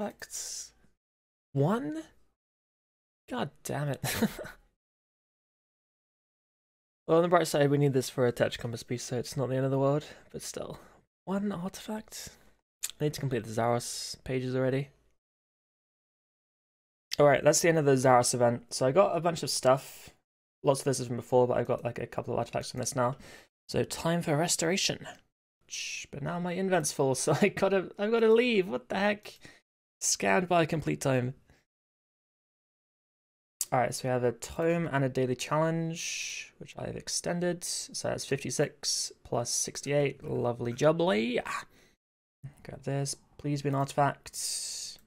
artifacts. One? God damn it. well, on the bright side, we need this for a Tetra Compass piece, so it's not the end of the world, but still. One artifact? I need to complete the Zaros pages already. Alright, that's the end of the Zaros event. So I got a bunch of stuff. Lots of this is from before, but I've got like a couple of artifacts from this now. So time for restoration. But now my invent's full, so I gotta I've gotta leave. What the heck? Scanned by complete tome. Alright, so we have a tome and a daily challenge, which I've extended. So that's 56 plus 68. Lovely jubbly. Ah. Grab this. Please be an artifact.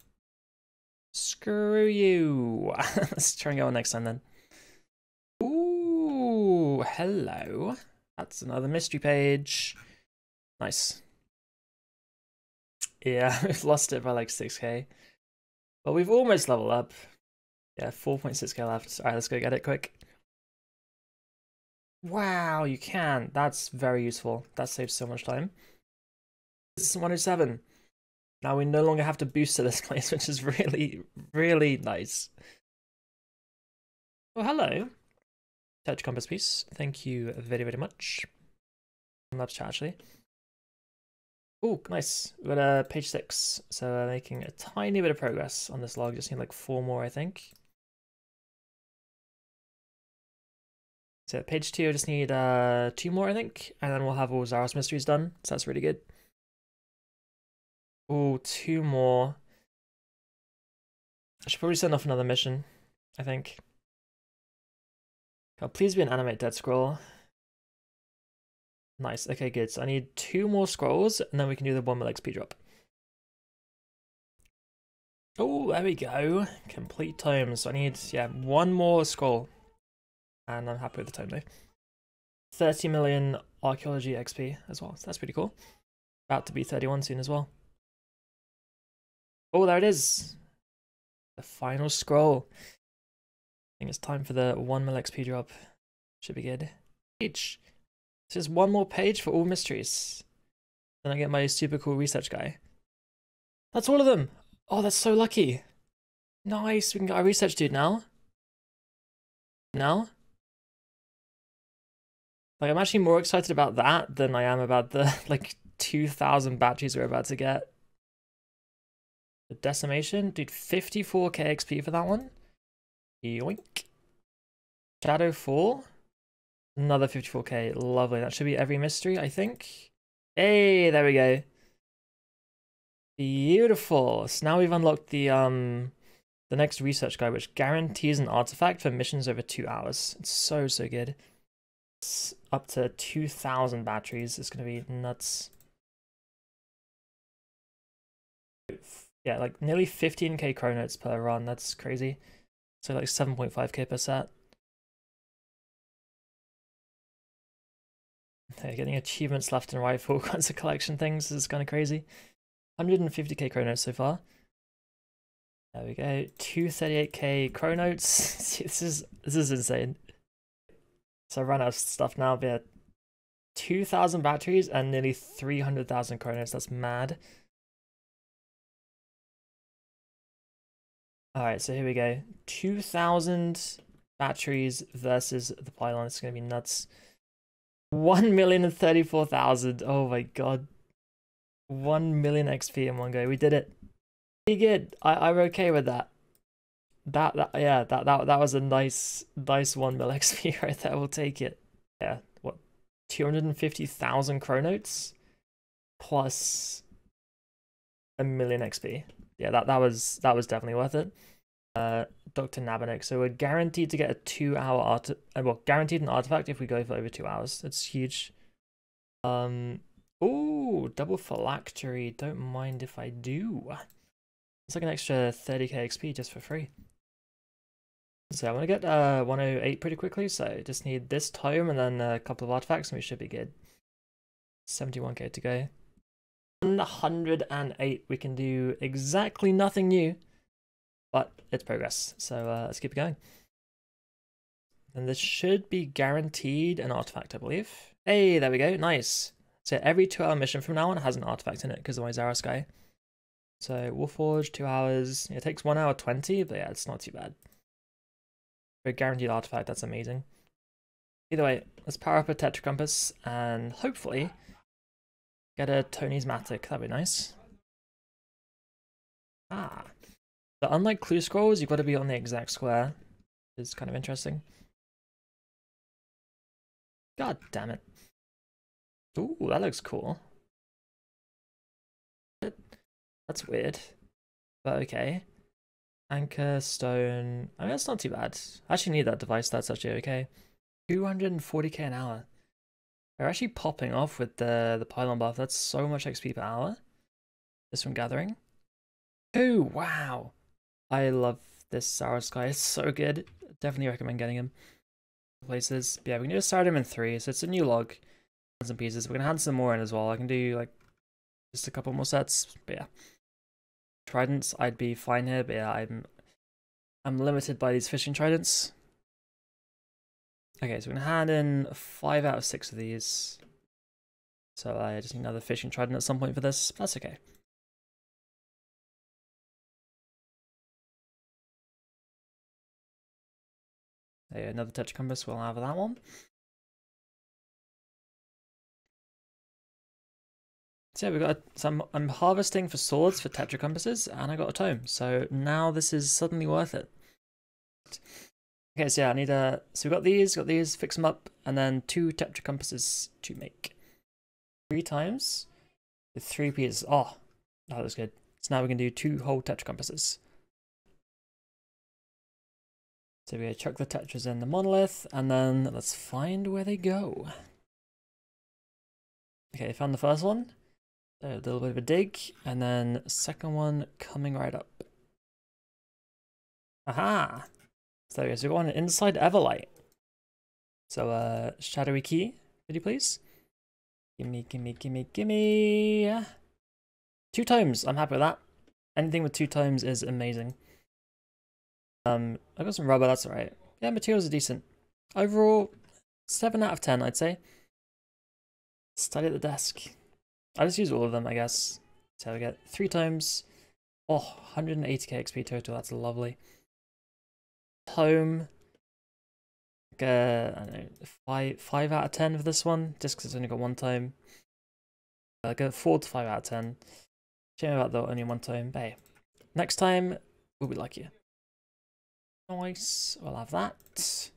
Screw you. Let's try and go on next time then. Ooh, hello. That's another mystery page. Nice. Yeah, we've lost it by like 6k. But we've almost leveled up. Yeah, 4.6k left. Alright, let's go get it quick. Wow, you can. That's very useful. That saves so much time. This is 107. Now we no longer have to boost to this place, which is really, really nice. Well, hello. Tetra Compass piece. Thank you very, very much. Love chat, actually. Oh, nice. We got uh, page six. So uh, making a tiny bit of progress on this log. Just need like four more, I think. So page two, I just need uh, two more, I think. And then we'll have all Zaros mysteries done. So that's really good. Oh, two more. I should probably send off another mission, I think. God, please be an animate dead scroll. Nice. Okay, good. So I need two more scrolls, and then we can do the one mil XP drop. Oh, there we go. Complete tomes. So I need, yeah, one more scroll. And I'm happy with the tome though. 30 million archaeology XP as well. So that's pretty cool. About to be 31 soon as well. Oh, there it is. The final scroll. I think it's time for the 1 mil XP drop. Should be good. Page. Just one more page for all mysteries. Then I get my super cool research guy. That's all of them. Oh, that's so lucky. Nice. We can get our research dude now. Now? Like, I'm actually more excited about that than I am about the, like, 2,000 batteries we're about to get. The decimation, dude, 54k XP for that one. Yoink. Shadow Fall. Another 54k. Lovely. That should be every mystery, I think. Hey, there we go. Beautiful. So now we've unlocked the um the next research guide, which guarantees an artifact for missions over two hours. It's so so good. It's up to 2,000 batteries. It's gonna be nuts. yeah, like nearly 15k chronotes per run. That's crazy. So like 7.5k per set. Getting achievements left and right for all kinds of collection things. Is kind of crazy. 150k chronotes so far. There we go. 238k chronotes. this is this is insane. So I ran out of stuff now. But 2,000 batteries and nearly 300,000 chronotes. That's mad. All right, so here we go. 2,000 batteries versus the pylon. It's going to be nuts. 1,034,000. Oh my god. 1 million XP in one go. We did it. Pretty good. I, I'm okay with that. That, that yeah, that, that that was a nice nice 1 mil XP right there. We'll take it. Yeah, what 250,000 chronotes plus a million XP yeah, that that was that was definitely worth it. Uh, Dr. Nabanik. So we're guaranteed to get a two-hour art. Uh, well, guaranteed an artifact if we go for over two hours. That's huge. Um. Oh, double phylactery. Don't mind if I do. It's like an extra 30k XP just for free. So I want to get uh 108 pretty quickly. So just need this tome and then a couple of artifacts, and we should be good. 71k to go. 108. We can do exactly nothing new, but it's progress. So uh, let's keep it going. And this should be guaranteed an artifact, I believe. Hey, there we go. Nice. So every two hour mission from now on has an artifact in it because of my Zaros guy. So Warforge, two hours. It takes one hour 20, but yeah, it's not too bad. For a guaranteed artifact, that's amazing. Either way, let's power up a Tetra Compass and hopefully get a Tony's Matic. That'd be nice. Ah. But unlike clue scrolls, you've got to be on the exact square. It's kind of interesting. God damn it. Ooh, that looks cool. That's weird. But okay. Anchor, stone. I mean, that's not too bad. I actually need that device. That's actually okay. 240k an hour. They're actually popping off with the, the pylon buff. That's so much XP per hour. This one gathering. Oh, wow. I love this Saurus It's so good. Definitely recommend getting him. Places. But yeah, we can just start him in three. So it's a new log. Some pieces. We're going to hand some more in as well. I can do like just a couple more sets. But yeah. Tridents, I'd be fine here. But yeah, I'm, I'm limited by these fishing tridents. Okay, so we're to hand in five out of six of these. So I just need another fishing trident at some point for this. That's okay. Another Tetra Compass, we'll have that one. So yeah, we got some. I'm harvesting for swords for Tetra Compasses, and I got a tome. So now this is suddenly worth it. Okay, so yeah, I need a. So we've got these, got these, fix them up, and then two Tetra Compasses to make. Three times with three pieces. Oh, that looks good. So now we can do two whole Tetra Compasses. So we chuck the Tetras in the monolith, and then let's find where they go. Okay, found the first one. A little bit of a dig, and then second one coming right up. Aha! So there we go. So we're going inside Everlight. So, uh, shadowy key, could you please? Gimme, gimme, gimme, gimme. Two times. I'm happy with that. Anything with two times is amazing. Um, I got some rubber. That's all right. Yeah, materials are decent. Overall, seven out of ten, I'd say. Study at the desk. I just use all of them, I guess. So we get three times. Oh, 180k XP total. That's lovely home. Like, uh, I don't know, five five out of ten for this one, just because it's only got one time. Like a four to five out of ten. Shame about the only one time. But hey, next time we'll be lucky. Nice. We'll have that.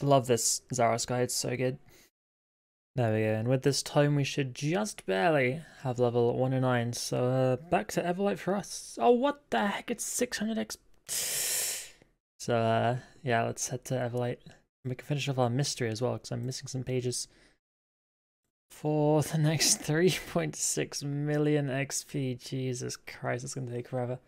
Love this Zaros guy. It's so good. There we go. And with this time, we should just barely have level 109. So uh, back to Everlight for us. Oh, what the heck? It's 600 XP. So uh, yeah, let's head to Everlight. We can finish off our mystery as well, because I'm missing some pages. For the next 3.6 million XP. Jesus Christ, it's going to take forever.